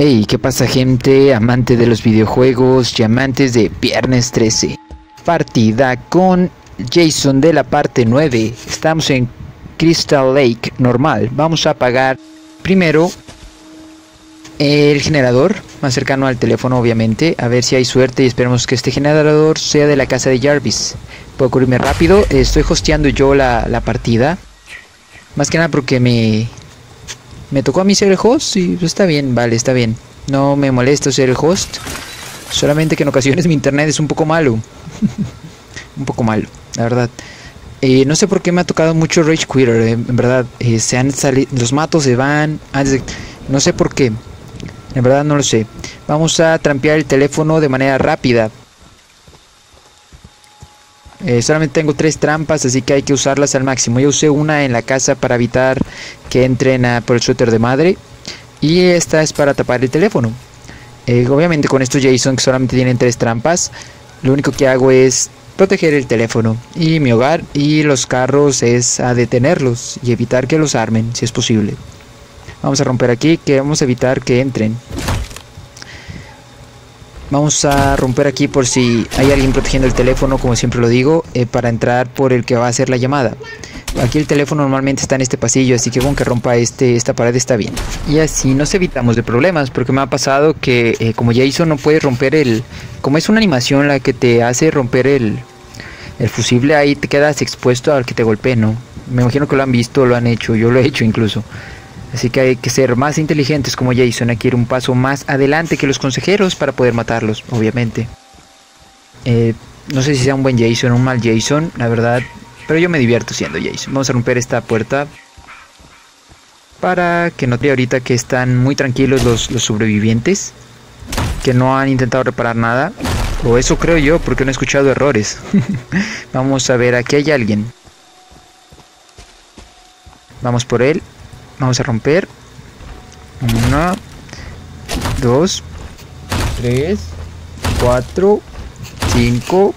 Hey, ¿qué pasa gente? Amante de los videojuegos y amantes de Viernes 13. Partida con Jason de la parte 9. Estamos en Crystal Lake normal. Vamos a apagar primero el generador más cercano al teléfono obviamente. A ver si hay suerte y esperemos que este generador sea de la casa de Jarvis. Puedo cubrirme rápido. Estoy hosteando yo la, la partida. Más que nada porque me, me tocó a mí ser el host y pues está bien, vale, está bien. No me molesta ser el host. Solamente que en ocasiones mi internet es un poco malo. un poco malo, la verdad. Eh, no sé por qué me ha tocado mucho Rage Quitter, eh, en verdad. Eh, se han salido, los matos se van. no sé por qué. En verdad no lo sé. Vamos a trampear el teléfono de manera rápida. Eh, solamente tengo tres trampas, así que hay que usarlas al máximo. Yo usé una en la casa para evitar que entren por el suéter de madre. Y esta es para tapar el teléfono. Eh, obviamente con estos Jason que solamente tienen tres trampas, lo único que hago es proteger el teléfono y mi hogar y los carros es a detenerlos y evitar que los armen si es posible. Vamos a romper aquí, que vamos a evitar que entren. Vamos a romper aquí por si hay alguien protegiendo el teléfono, como siempre lo digo, eh, para entrar por el que va a hacer la llamada. Aquí el teléfono normalmente está en este pasillo, así que con que rompa este, esta pared está bien. Y así nos evitamos de problemas, porque me ha pasado que eh, como ya hizo no puede romper el... Como es una animación la que te hace romper el, el fusible, ahí te quedas expuesto al que te golpee, ¿no? Me imagino que lo han visto, lo han hecho, yo lo he hecho incluso. Así que hay que ser más inteligentes como Jason, hay que ir un paso más adelante que los consejeros para poder matarlos, obviamente. Eh, no sé si sea un buen Jason o un mal Jason, la verdad, pero yo me divierto siendo Jason. Vamos a romper esta puerta para que note ahorita que están muy tranquilos los, los sobrevivientes, que no han intentado reparar nada, o eso creo yo, porque no he escuchado errores. Vamos a ver, aquí hay alguien. Vamos por él. Vamos a romper. Una, dos, tres, cuatro, cinco,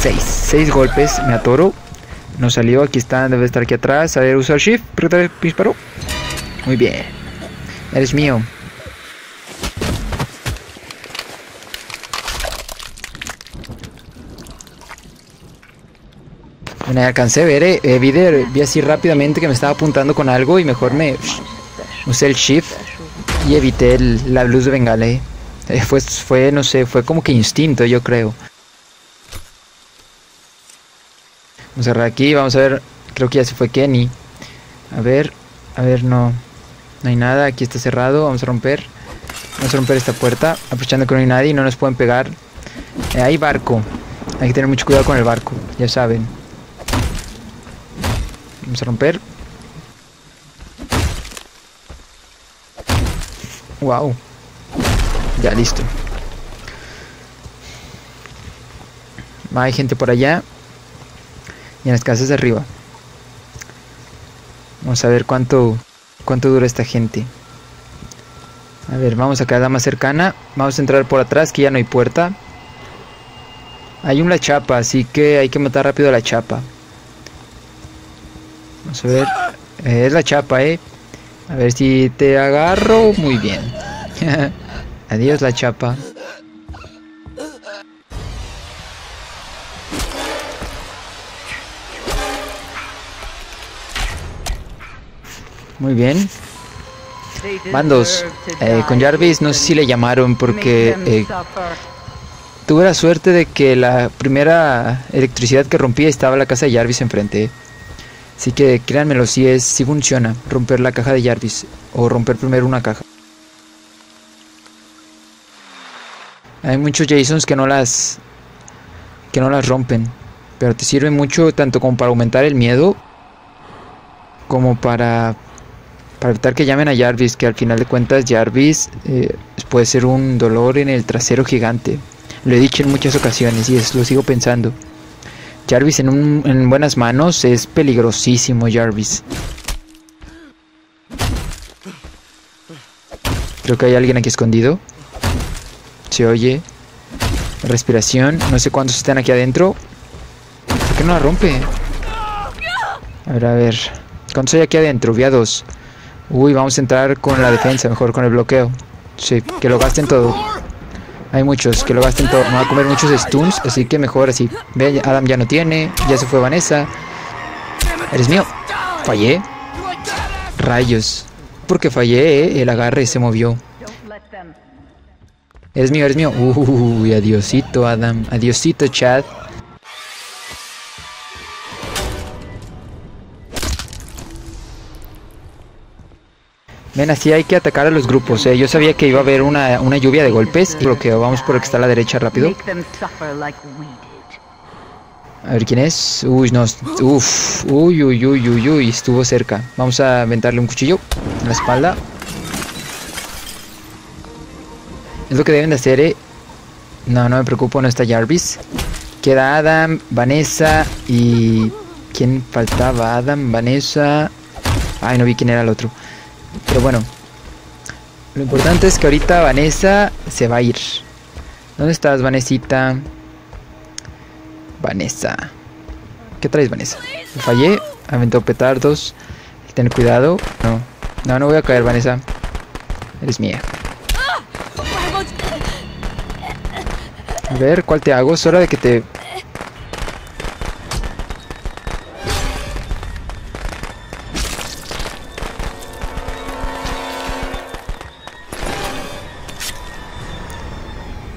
seis. Seis golpes. Me atoro. No salió. Aquí está. Debe estar aquí atrás. A ver, usar shift. Disparó. Muy bien. Eres mío. Me alcancé a ver, eh, eh, vi, así rápidamente que me estaba apuntando con algo y mejor me usé el shift y evité la luz de bengala. Eh. fue, fue, no sé, fue como que instinto, yo creo. Vamos a cerrar aquí, vamos a ver, creo que ya se fue Kenny. A ver, a ver, no, no hay nada, aquí está cerrado, vamos a romper. Vamos a romper esta puerta, aprovechando que no hay nadie y no nos pueden pegar. Eh, hay barco, hay que tener mucho cuidado con el barco, ya saben. Vamos a romper. Wow. Ya listo. Hay gente por allá. Y en las casas de arriba. Vamos a ver cuánto cuánto dura esta gente. A ver, vamos a quedar más cercana. Vamos a entrar por atrás, que ya no hay puerta. Hay una chapa, así que hay que matar rápido a la chapa. Vamos a ver. Eh, es la chapa, eh. A ver si te agarro. Muy bien. Adiós la chapa. Muy bien. Bandos. Eh, con Jarvis no sé si le llamaron porque eh, tuve la suerte de que la primera electricidad que rompí estaba la casa de Jarvis enfrente. Así que créanmelo, si es, si funciona romper la caja de Jarvis o romper primero una caja. Hay muchos Jasons que no las que no las rompen, pero te sirve mucho tanto como para aumentar el miedo como para para evitar que llamen a Jarvis, que al final de cuentas Jarvis eh, puede ser un dolor en el trasero gigante. Lo he dicho en muchas ocasiones y es, lo sigo pensando. Jarvis en, buenas manos es peligrosísimo, Jarvis. Creo que hay alguien aquí escondido. Se oye. Respiración. No sé cuántos están aquí adentro. ¿Por qué no la rompe? A ver, a ver. ¿Cuántos hay aquí adentro? Vi a dos. Uy, vamos a entrar con la defensa, mejor con el bloqueo. Sí, que lo gasten todo. Hay muchos que lo gasten todo. Me va a comer muchos stuns, así que mejor así. Ve, Adam ya no tiene. Ya se fue Vanessa. Eres mío. Fallé. Rayos. Porque fallé. El agarre se movió. Eres mío, eres mío. Uy, adiosito, Adam. Adiosito, Chad. Ven, así hay que atacar a los grupos. Eh. Yo sabía que iba a haber una, una lluvia de golpes. Bloqueo, vamos por el que está a la derecha rápido. A ver quién es. Uy, no. Uf. Uy, uy, uy, uy, uy. Estuvo cerca. Vamos a aventarle un cuchillo en la espalda. Es lo que deben de hacer, eh. No, no me preocupo, no está Jarvis. Queda Adam, Vanessa y... ¿Quién faltaba? Adam, Vanessa... Ay, no vi quién era el otro. Pero bueno. Lo importante es que ahorita Vanessa se va a ir. ¿Dónde estás, Vanesita? Vanessa. ¿Qué traes, Vanessa? fallé. Aventó petardos. Ten cuidado. No. No, no voy a caer, Vanessa. Eres mía. A ver, ¿cuál te hago? Es hora de que te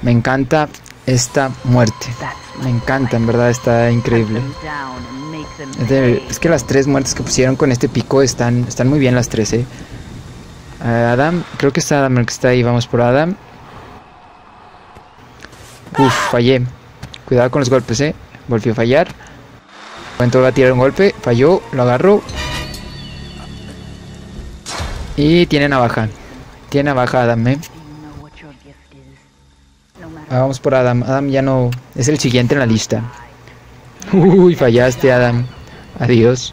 Me encanta esta muerte. Me encanta, en verdad, está increíble. Es, que las tres muertes que pusieron con este pico están, están muy bien las tres, eh. Adam, creo que está Adam el que está ahí, vamos por Adam. Uf, fallé. Cuidado con los golpes, eh. Volvió a fallar. Cuento va a tirar un golpe, falló, lo agarro. Y tiene navaja. Tiene navaja Adam, eh. Ah, vamos por Adam. Adam ya no... Es el siguiente en la lista. Uy, fallaste, Adam. Adiós.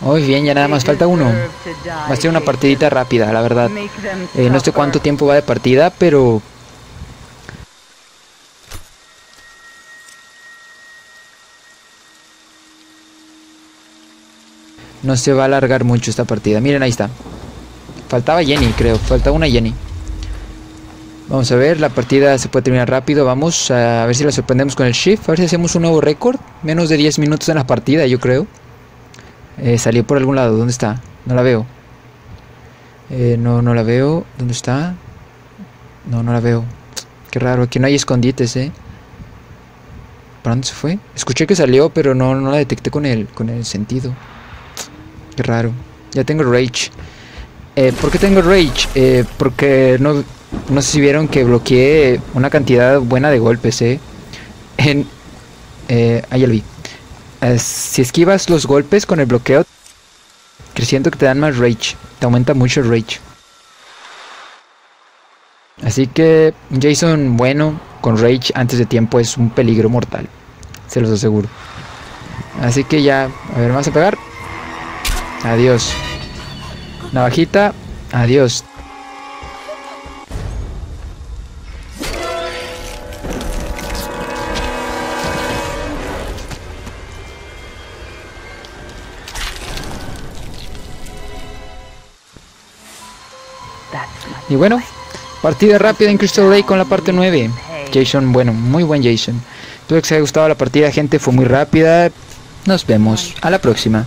Muy bien, ya nada más falta uno. Va a ser una partidita rápida, la verdad. Eh, no sé cuánto tiempo va de partida, pero No se va a alargar mucho esta partida. Miren, ahí está. Faltaba Jenny, creo. Faltaba una Jenny. Vamos a ver, la partida se puede terminar rápido. Vamos a ver si la sorprendemos con el shift. A ver si hacemos un nuevo récord. Menos de 10 minutos en la partida, yo creo. Eh, salió por algún lado. ¿Dónde está? No la veo. Eh, no, no la veo. ¿Dónde está? No, no la veo. Qué raro. Aquí no hay escondites, ¿eh? ¿Para dónde se fue? Escuché que salió, pero no, no la detecté con el, con el sentido. Qué raro. Ya tengo Rage. Eh, ¿Por qué tengo Rage? Eh, porque no, no sé si vieron que bloqueé una cantidad buena de golpes, ¿eh? En, eh, ahí lo vi. Eh, si esquivas los golpes con el bloqueo, creciendo que te dan más Rage. Te aumenta mucho el Rage. Así que Jason bueno con Rage antes de tiempo es un peligro mortal. Se los aseguro. Así que ya, a ver, vamos a pegar. Adiós. Navajita. Adiós. Y bueno, partida rápida en Crystal Lake con la parte 9. Jason, bueno, muy buen Jason. Espero que os haya gustado la partida, gente. Fue muy rápida. Nos vemos. A la próxima.